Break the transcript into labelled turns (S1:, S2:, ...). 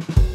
S1: you